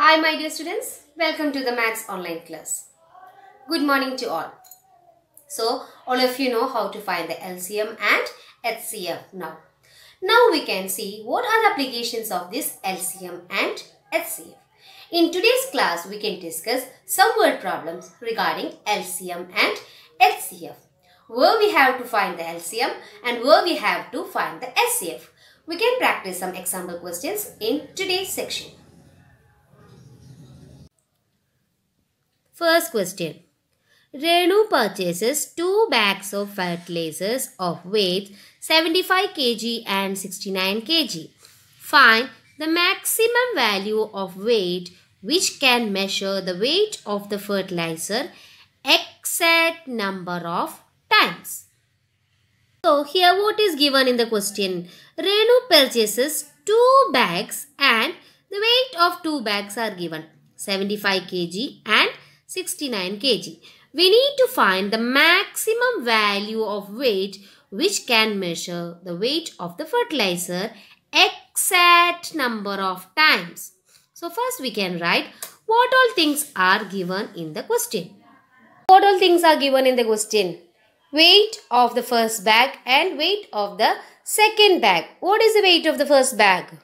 Hi, my dear students. Welcome to the Maths online class. Good morning to all. So, all of you know how to find the LCM and HCF now. Now we can see what are the applications of this LCM and HCF. In today's class, we can discuss some word problems regarding LCM and HCF. Where we have to find the LCM and where we have to find the HCF. We can practice some example questions in today's section. First question. Renu purchases two bags of fertilizers of weight 75 kg and 69 kg. Find the maximum value of weight which can measure the weight of the fertilizer exact number of times. So here what is given in the question? Renu purchases two bags and the weight of two bags are given 75 kg and 69 kg. We need to find the maximum value of weight which can measure the weight of the fertilizer exact number of times. So first we can write what all things are given in the question. What all things are given in the question? Weight of the first bag and weight of the second bag. What is the weight of the first bag?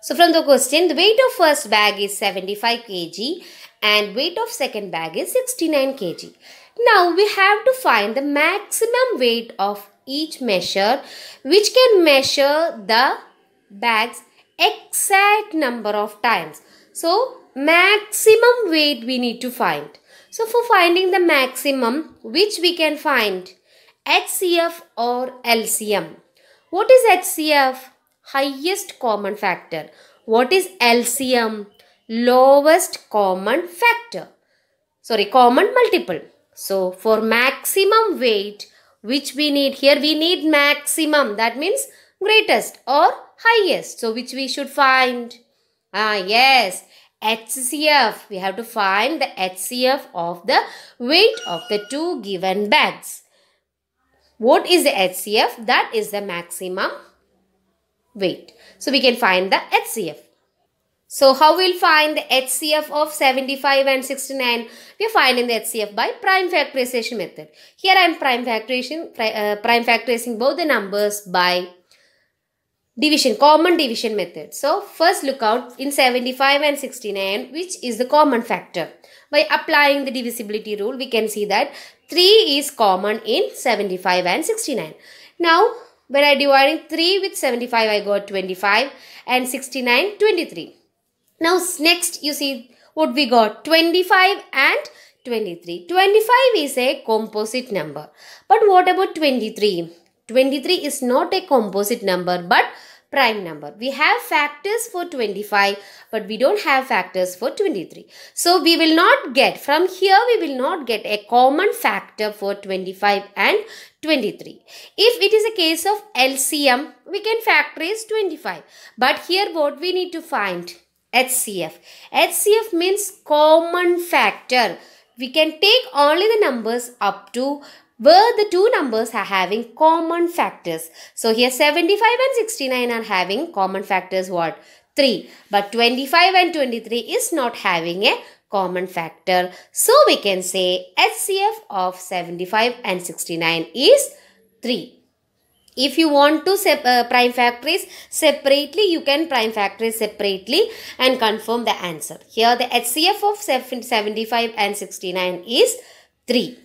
So from the question, the weight of first bag is 75 kg and weight of second bag is 69 kg. Now we have to find the maximum weight of each measure which can measure the bags exact number of times. So maximum weight we need to find. So for finding the maximum which we can find HCF or LCM. What is HCF? Highest common factor. What is LCM? Lowest common factor. Sorry, common multiple. So for maximum weight which we need here we need maximum that means greatest or highest. So which we should find? Ah yes HCF. We have to find the HCF of the weight of the two given bags. What is the HCF? That is the maximum weight. So we can find the HCF. So how we'll find the HCF of 75 and 69? We are finding the HCF by prime factorization method. Here I am prime uh, prime factorizing both the numbers by division, common division method. So first look out in 75 and 69 which is the common factor. By applying the divisibility rule we can see that 3 is common in 75 and 69. Now when I dividing 3 with 75 I got 25 and 69 23. Now next you see what we got 25 and 23. 25 is a composite number. But what about 23? 23 is not a composite number but prime number. We have factors for 25 but we don't have factors for 23. So we will not get from here we will not get a common factor for 25 and 23. If it is a case of LCM we can factorize 25 but here what we need to find HCF. HCF means common factor. We can take only the numbers up to where the two numbers are having common factors. So here 75 and 69 are having common factors what? 3. But 25 and 23 is not having a common factor. So we can say HCF of 75 and 69 is 3. If you want to uh, prime factorize separately, you can prime factorize separately and confirm the answer. Here the HCF of 75 and 69 is 3.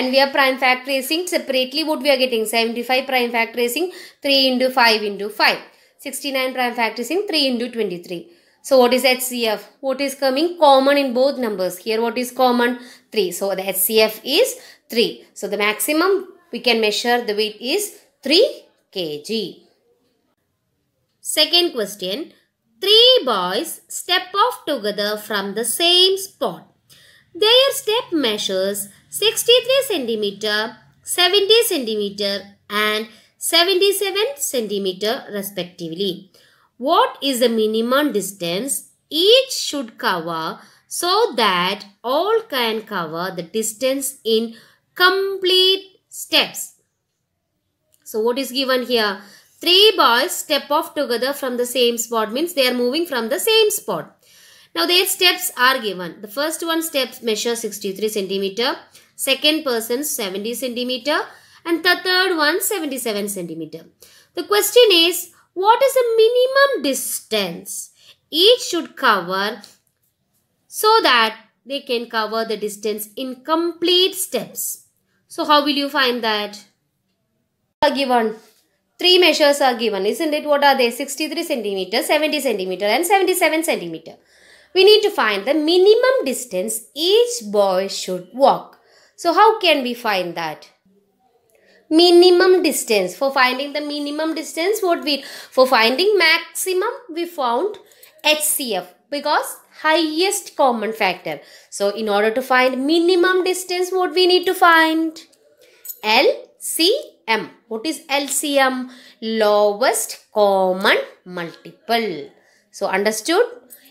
And we are prime factorizing separately what we are getting 75 prime factorizing 3 into 5 into 5. 69 prime factorizing 3 into 23. So what is HCF? What is coming common in both numbers? Here what is common? 3. So the HCF is 3. So the maximum we can measure the weight is 3 kg. Second question. Three boys step off together from the same spot. Their step measures 63 centimeter, 70 centimeter and 77 centimeter respectively. What is the minimum distance each should cover so that all can cover the distance in complete steps? So what is given here? Three boys step off together from the same spot means they are moving from the same spot. Now their steps are given. The first one steps measure 63 centimeter, second person 70 centimeter and the third one 77 centimeter. The question is what is the minimum distance each should cover so that they can cover the distance in complete steps. So how will you find that? Are given. Three measures are given, isn't it? What are they? 63 centimeter, 70 centimeter and 77 centimeter. We need to find the minimum distance each boy should walk. So how can we find that? Minimum distance. For finding the minimum distance, what we for finding maximum, we found HCF because highest common factor. So in order to find minimum distance, what we need to find? LCM. What is LCM? Lowest common multiple. So understood?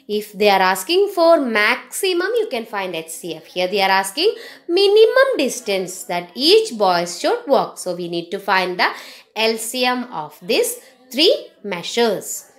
If they are asking for maximum, you can find HCF. Here they are asking minimum distance that each boy should walk. So we need to find the LCM of these three measures.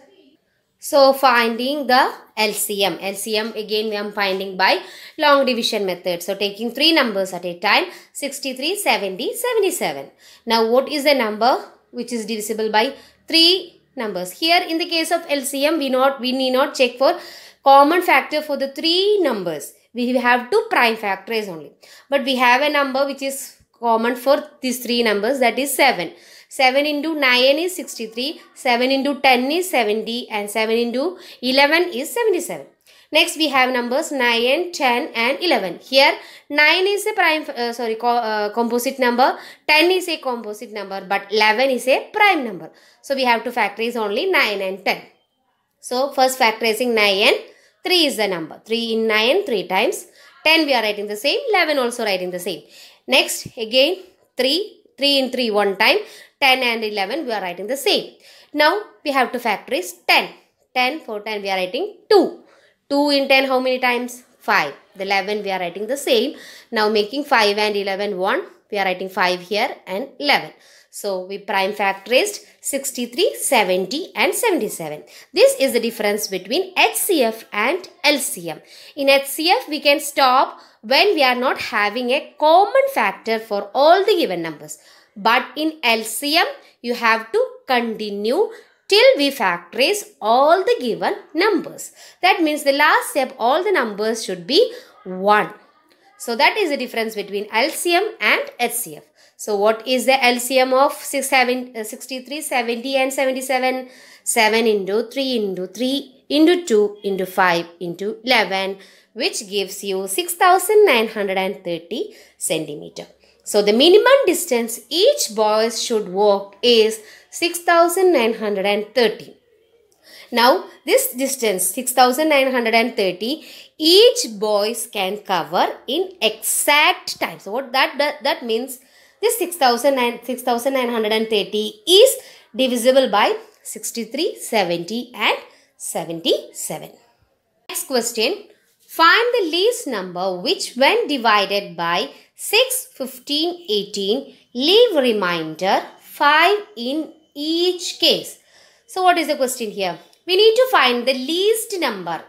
So finding the LCM. LCM again we are finding by long division method. So taking three numbers at a time 63, 70, 77. Now what is the number which is divisible by three numbers? Here in the case of LCM we not we need not check for common factor for the three numbers. We have two prime factors only. But we have a number which is common for these three numbers that is 7. 7 into 9 is 63, 7 into 10 is 70 and 7 into 11 is 77. Next we have numbers 9, 10 and 11. Here 9 is a prime, uh, sorry, co uh, composite number, 10 is a composite number but 11 is a prime number. So we have to factorize only 9 and 10. So first factorizing 9 3 is the number. 3 in 9 3 times. 10 we are writing the same, 11 also writing the same. Next again 3, 3 in 3 one time. 10 and 11 we are writing the same. Now we have to factorize 10. 10 for 10 we are writing 2. 2 in 10 how many times? 5. The 11 we are writing the same. Now making 5 and 11 1. We are writing 5 here and 11. So we prime factorized 63, 70 and 77. This is the difference between HCF and LCM. In HCF we can stop when we are not having a common factor for all the given numbers. But in LCM, you have to continue till we factorize all the given numbers. That means the last step, all the numbers should be 1. So that is the difference between LCM and HCF. So what is the LCM of 6, 7, uh, 63, 70 and 77? 7 into 3 into 3 into 2 into 5 into 11 which gives you 6930 centimeter. So the minimum distance each boy should walk is 6930. Now this distance 6930 each boys can cover in exact time. So what that that, that means this 6930 is divisible by 63, 70 and 77. Next question. Find the least number which when divided by 6, 15, 18 leave remainder 5 in each case. So what is the question here? We need to find the least number.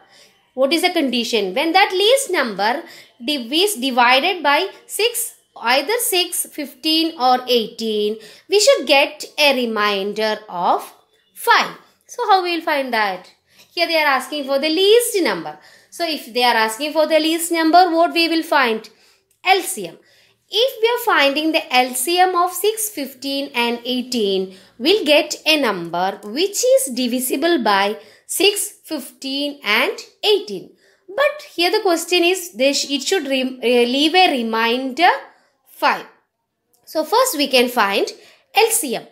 What is the condition? When that least number is divided by 6, either 6, 15 or 18, we should get a remainder of 5. So how we will find that? Here they are asking for the least number. So if they are asking for the least number, what we will find? LCM. If we are finding the LCM of 6, 15 and 18, we'll get a number which is divisible by 6, 15 and 18. But here the question is, this, it should uh, leave a remainder 5. So first we can find LCM.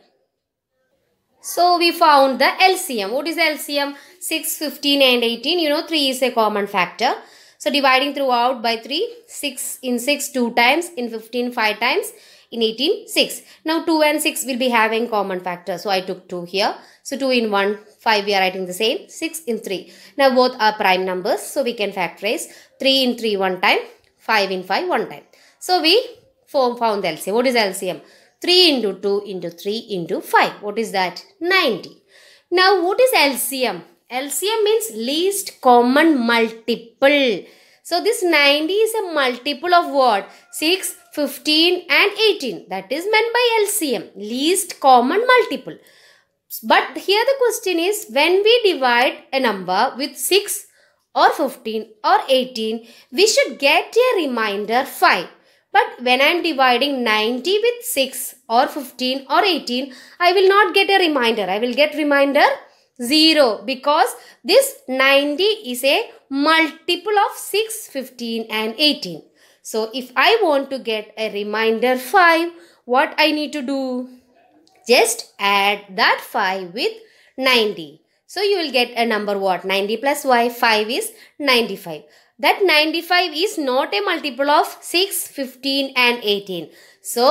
So we found the LCM. What is LCM? 6, 15 and 18. You know 3 is a common factor. So dividing throughout by 3, 6 in 6 2 times, in 15 5 times, in 18 6. Now 2 and 6 will be having common factor. So I took 2 here. So 2 in 1, 5 we are writing the same, 6 in 3. Now both are prime numbers. So we can factorize 3 in 3 one time, 5 in 5 one time. So we found the LCM. What is LCM? 3 into 2 into 3 into 5. What is that? 90. Now what is LCM? LCM means least common multiple. So this 90 is a multiple of what? 6, 15 and 18. That is meant by LCM. Least common multiple. But here the question is when we divide a number with 6 or 15 or 18, we should get a remainder 5. But when I am dividing 90 with 6 or 15 or 18, I will not get a reminder. I will get reminder 0 because this 90 is a multiple of 6, 15 and 18. So if I want to get a reminder 5, what I need to do? Just add that 5 with 90. So you will get a number what? 90 plus y, 5 is 95. That 95 is not a multiple of 6, 15 and 18. So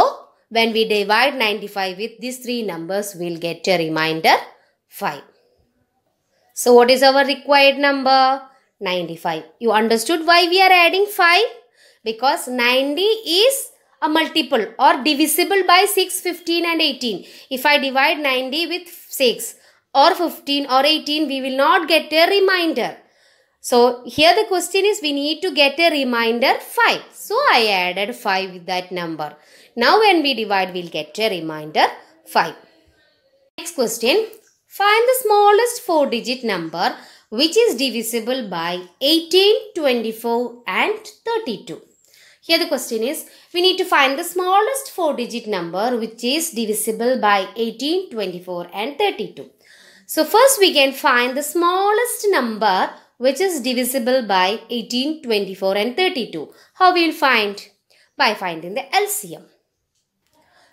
when we divide 95 with these three numbers, we will get a remainder 5. So what is our required number? 95. You understood why we are adding 5? Because 90 is a multiple or divisible by 6, 15 and 18. If I divide 90 with 6 or 15 or 18, we will not get a remainder. So here the question is we need to get a reminder 5. So I added 5 with that number. Now when we divide, we'll get a reminder 5. Next question. Find the smallest 4-digit number which is divisible by 18, 24 and 32. Here the question is, we need to find the smallest 4-digit number which is divisible by 18, 24 and 32. So first we can find the smallest number which is divisible by 18, 24 and 32. How we will find? By finding the LCM.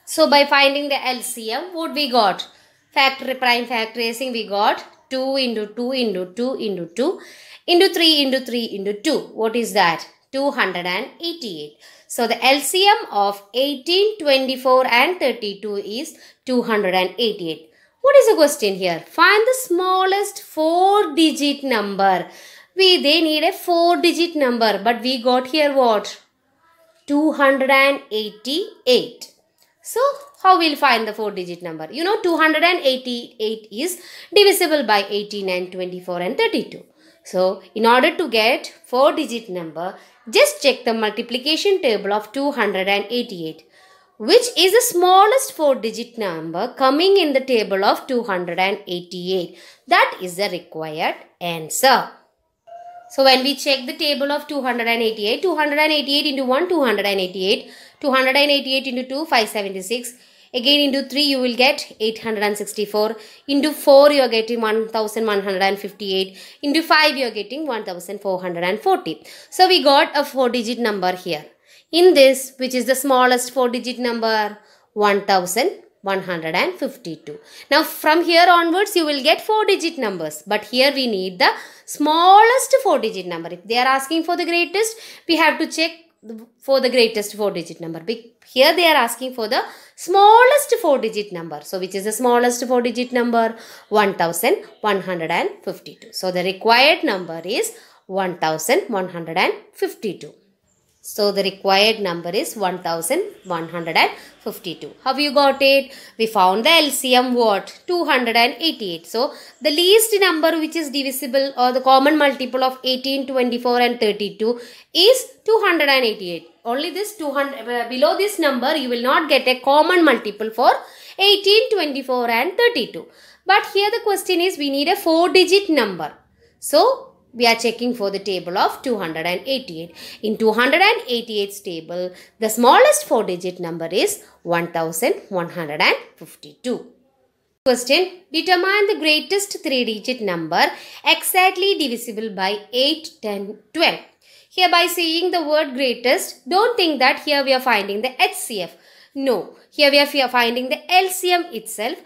So by finding the LCM, what we got? Factor prime factorizing we got 2 into 2 into 2 into 2 into 3 into 3 into 2. What is that? 288. So the LCM of 18, 24 and 32 is 288. What is the question here? Find the smallest 4 digit number. We they need a 4 digit number but we got here what? 288. So how we'll find the 4 digit number? You know 288 is divisible by 18 and 24 and 32. So in order to get 4 digit number, just check the multiplication table of 288 which is the smallest 4 digit number coming in the table of 288. That is the required answer. So when we check the table of 288, 288 into 1, 288, 288 into 2, 576, again into 3 you will get 864, into 4 you are getting 1158, into 5 you are getting 1440. So we got a 4 digit number here. In this, which is the smallest 4 digit number, 1152. Now from here onwards you will get 4 digit numbers. But here we need the smallest 4 digit number. If they are asking for the greatest, we have to check for the greatest 4 digit number. Here they are asking for the smallest 4 digit number. So which is the smallest 4 digit number? 1152. So the required number is 1152. So the required number is 1152. Have you got it? We found the LCM what? 288. So the least number which is divisible or the common multiple of 18, 24 and 32 is 288. Only this 200 uh, below this number you will not get a common multiple for 18, 24 and 32. But here the question is we need a 4 digit number. So we are checking for the table of 288. In 288's table, the smallest 4 digit number is 1152. Question. Determine the greatest 3 digit number exactly divisible by 8, 10, 12. Here by seeing the word greatest, don't think that here we are finding the HCF. No, here we are finding the LCM itself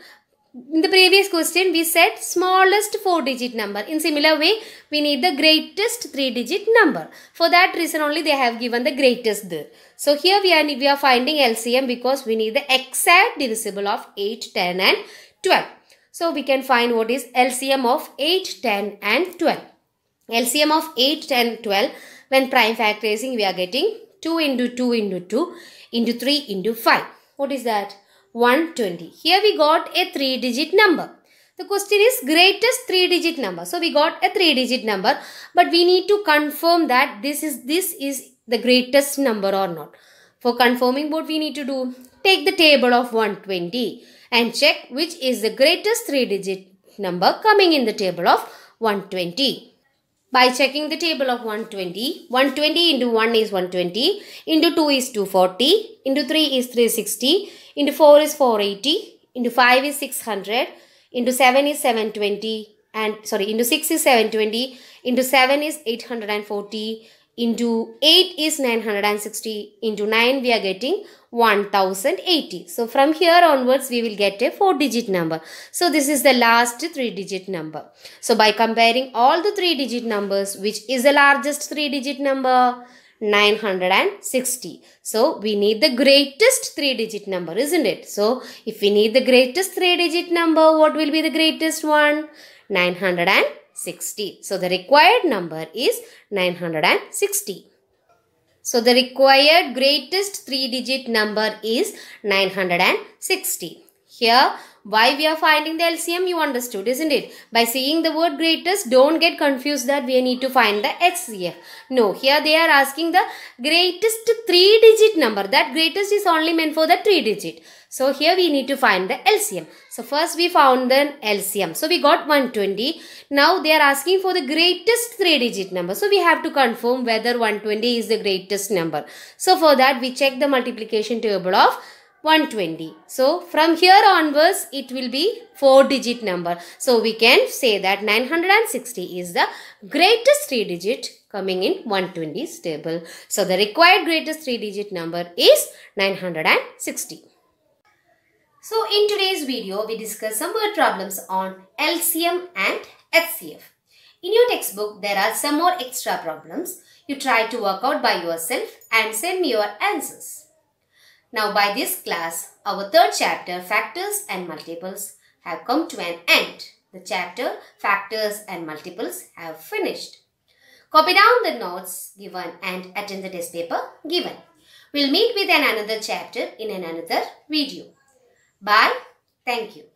in the previous question we said smallest 4 digit number. In similar way we need the greatest 3 digit number. For that reason only they have given the greatest there. So here we are, we are finding LCM because we need the exact divisible of 8, 10 and 12. So we can find what is LCM of 8, 10 and 12. LCM of 8, 10, 12 when prime factorizing we are getting 2 into 2 into 2 into 3 into 5. What is that? 120. Here we got a 3 digit number. The question is greatest three digit number. So we got a three digit number but we need to confirm that this is this is the greatest number or not. For confirming what we need to do, take the table of 120 and check which is the greatest three digit number coming in the table of 120. By checking the table of 120, 120 into 1 is 120, into 2 is 240, into 3 is 360, into 4 is 480, into 5 is 600, into 7 is 720 and sorry into 6 is 720 into 7 is 840 into 8 is 960 into 9 we are getting 1080 so from here onwards we will get a 4 digit number. So this is the last 3 digit number. So by comparing all the 3 digit numbers which is the largest 3 digit number 960. So we need the greatest three digit number, isn't it? So if we need the greatest three digit number, what will be the greatest one? 960. So the required number is 960. So the required greatest three digit number is 960. Here why we are finding the LCM you understood isn't it? By seeing the word greatest don't get confused that we need to find the HCF. No here they are asking the greatest three digit number that greatest is only meant for the three digit. So here we need to find the LCM. So first we found the LCM. So we got 120. Now they are asking for the greatest three digit number. So we have to confirm whether 120 is the greatest number. So for that we check the multiplication table of 120. So from here onwards it will be 4 digit number. So we can say that 960 is the greatest 3 digit coming in 120's table. So the required greatest 3 digit number is 960. So in today's video we discuss some word problems on LCM and HCF. In your textbook there are some more extra problems. You try to work out by yourself and send me your answers. Now by this class, our third chapter, Factors and Multiples, have come to an end. The chapter, Factors and Multiples, have finished. Copy down the notes given and attend the test paper given. We'll meet with another chapter in another video. Bye. Thank you.